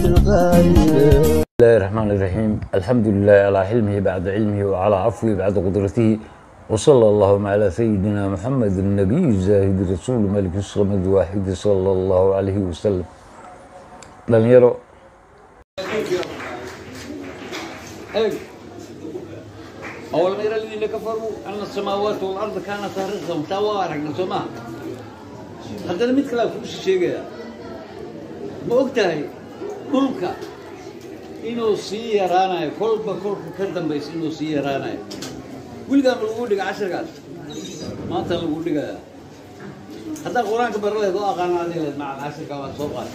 bilqayre الله الرحمن الرحيم الحمد لله على حلمه بعد علمه وعلى عفوه بعد قدرته وصلى اللهم على سيدنا محمد النبي الزاهد رسول ملك الصمد واحد صلى الله عليه وسلم لن يروا أول الغير الذين كفروا أن السماوات والأرض كانت رزقا متوارق نسوما هذا لم يتكلم في الشيء غير أقتهي كلك إنه سيرانا كل بكل كردم بيس إنه سيرانا كل قام لك عشر قال. ما تلا لك. هذا القرآن كبر له ذو أقارن هذه مع العشر قام الصوغات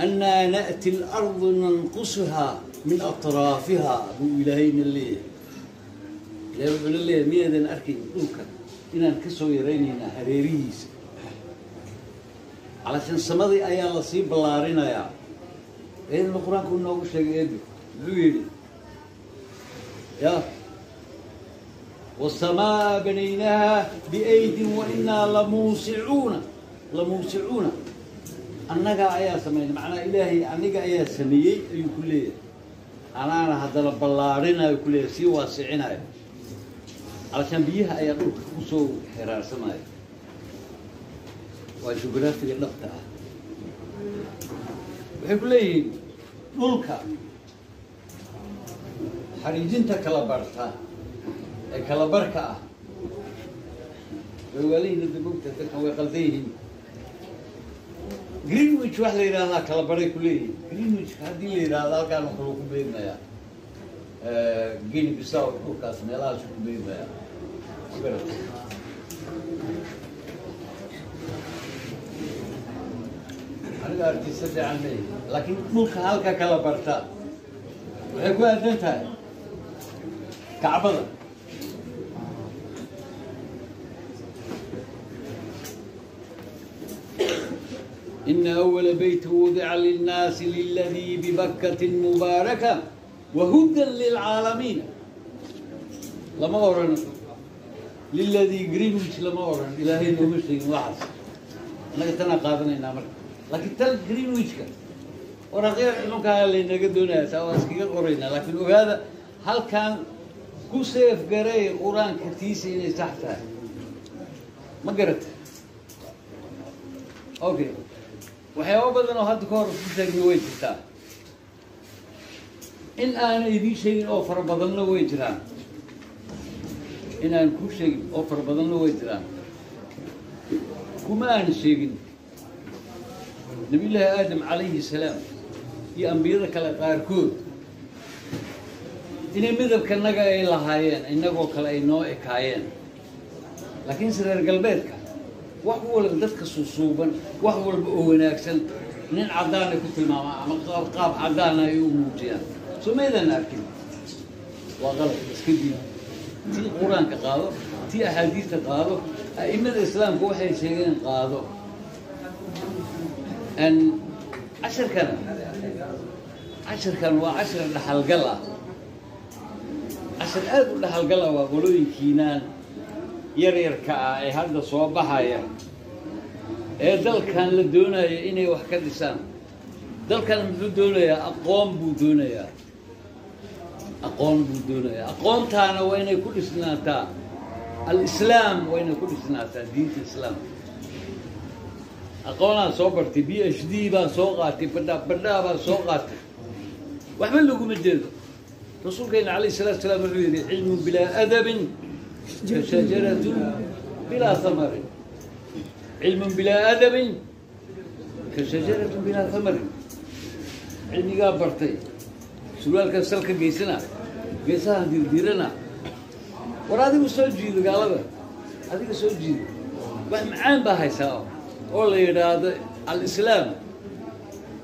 أنا نأتي الأرض ننقصها من أطرافها بو إلهينا اللي لا يقول اللي ميدا أركي دوكا إن كسو يرينينا هريريس علشان سمضي أيا لصيب بلارينا يا إيه القرآن كنا نقول شيء يدي لويلي يا والسماء بنيناها بأيد وإنا لموسعون لموسعون annagaa ayaa sameynay. Macnaa ilaahay aniga ayaa sameeyey ayuu ku leeyahay. Anaana haddana ballaarinayo ku leeyahay sii waasicinayo. Alashaan biyaha ayaa dhulka ku soo xiraarsamaya waa jugraafiga dhabta ah. Waxay ku leeyihiin dhulka xariijinta kala barta ee kala barka ah. Way waalihiina dabogta dadkan way qaldan yihiin greenwich wax la yidhahdaa kala baray ku leeyihiin greenwich haddii la yidhahdo halkaan waxa lagu beegmayaa geni bisaw dhulkaas meelahaasu ku beegmayaa aniga artista fiican leeyahy laakiin dhulka halka kala barta waxay ku aadan tahay. Kacbada إن أول بيت وضع للناس للذي ببكة مباركة وهدى للعالمين. لما أورن للذي جرينويتش لما أورن إلهي نمشي واحد أنا قلت أنا قادنا نعمل لكن تل جرينويتش كان. ورغير إنه كان اللي نقدونا سوا سكير قرينا لكن هذا هل كان كوسيف قري قرآن كتيسي إني تحتها ما قرأت أوكي. Waxyaaba badan oo hadda ka hor ku sheegna way jirtaa. In aana idiin sheegin oo fara badanna way jiraan. In aan ku sheegin oo fara badanna way jiraan. Kuma aan sheegin. Nabiyullaahi aadam calayhi salaam iyo ambiyada kale qaarkood inay midabkanaga ay lahaayeen innagoo kale ay noo ekaayeen. Laakiinse reer galbeedka wax walba dadka susuuban wax walba oo wanaagsan. Nin caddaanay ku tilmaamaa ama qaab caddaana ay u muujiyaan. Soo maydaan arkin. Waa qalab iska diin. Tii qur'aanka qaado tii axaadiista qaado a'imada islaamka waxay sheegeen qaado. Casharkan casharkan waa cashar dhaxalgal ah. Cashar aad u dhaxalgal ah waa qolooyinkiinaan yaryarka ah ee hadda soo baxaya ee dalkan la doonaya inay wax ka dhisaan. Dalkan muxuu doonayaa aqoon buu doonayaa. Aqoon buu doonayaa. Aqoontaana waa inay ku dhisnaataa. Alislaam waa inay ku dhisnaataa diinta islaamka aqoonaan soo bartay b h d baan soo qaatay badha badhaa baan soo qaatay. Waxba laguma jeedo. Rasuulkeena calayh salatu salaam wuxuu yidhi cilmu bilaa adabin شجرة بلا ثمر. علم بلا آدم كشجرة بلا ثمر. علمي قاب برتي. سؤال كسلك قيسنا قيسا هندير ديرنا. ورا دي مسؤول جيد قالبا هذه مسؤول جيد وحن معان بها يساو أولا يرى الإسلام.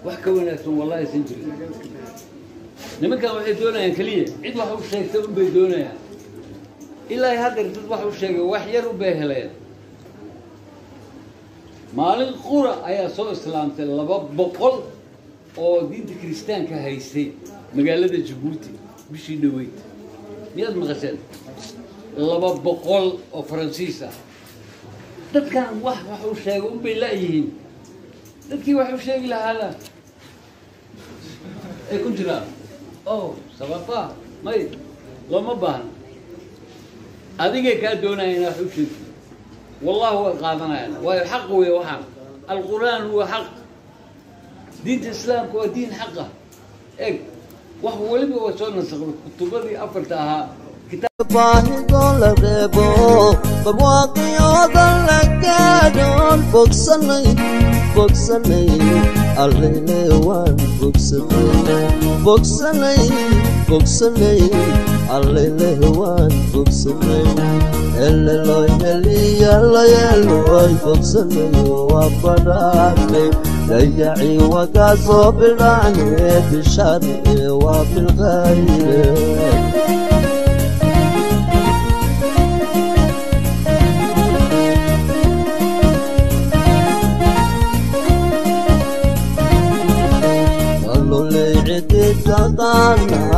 وحكونا يتم والله يسنجل. نمكا وحيدونا يا كلية. عيد واحد وشيكتب بيدونا يعني. Ilaa haddeer dad wax u sheegay wax yar u bay heleen. Maalin qura ayaa soo islaamtay laba boqol oo diinta kiristaanka haystay magaalada jabuuti bishii dhaweyd. Miyaad maqasheen? Laba boqol oo faransiis ah. Dadkan wax wax u sheega unbay la-yihiin dadkii wax u sheegi lahaana ay ku jiraan? Oh sababa may looma baahna adigay kaa doonaya inaa wax u sheegto. Wallahu way qaadanayaan waayo xaq wey waxaan. Alqur'aan huwa xaq. Diinta islaamka waa diin xaqa eg wax weliba waa soo nasaqday kutubadii afarta ahaa kitaab. Baahidoo la reebo barwaaqiyooda la gaadhoon bogsanay bogsanay allele waan bogsanay bogsanay bogsanay allele waan bogsanay eleloy heliyalayelooy bogsanayo waa badhaadhay dayaci wakaa soo bidhaane bishari waa bilkhayre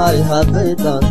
الحقيقة